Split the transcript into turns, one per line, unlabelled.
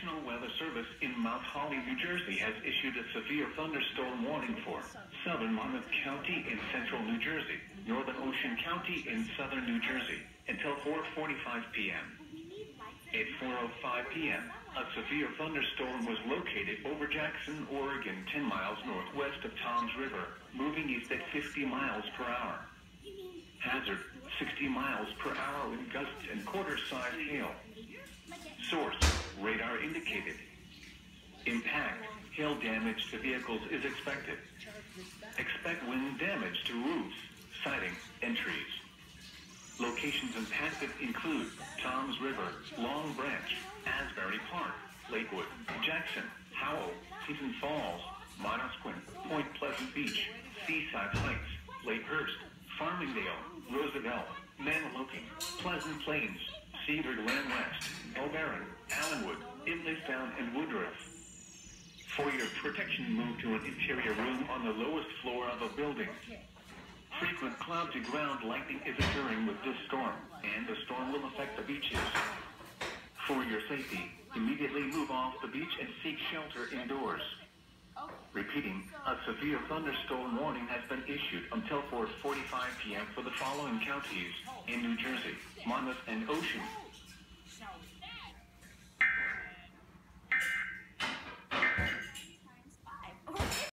National Weather Service in Mount Holly, New Jersey has issued a severe thunderstorm warning for southern Monmouth County in central New Jersey, northern Ocean County in southern New Jersey until 4.45 p.m. At 4.05 p.m., a severe thunderstorm was located over Jackson, Oregon, 10 miles northwest of Toms River, moving east at 50 miles per hour. Hazard, 60 miles per hour with gusts and quarter-sized hail. Source, indicated. Impact, hail damage to vehicles is expected. Expect wind damage to roofs, siding, and trees. Locations impacted include Toms River, Long Branch, Asbury Park, Lakewood, Jackson, Howell, Seton Falls, Manasquan, Point Pleasant Beach, Seaside Heights, Lakehurst, Farmingdale, Roosevelt, Manahawkin, Pleasant Plains, Cedar Glen West, Oberon, Allenwood, Idlestown, and Woodruff. For your protection, move to an interior room on the lowest floor of a building. Frequent cloud to ground lightning is occurring with this storm, and the storm will affect the beaches. For your safety, immediately move off the beach and seek shelter indoors. Repeating, a severe thunderstorm warning has been issued until 4.45 p.m. for the following counties in New Jersey, Monmouth and Ocean,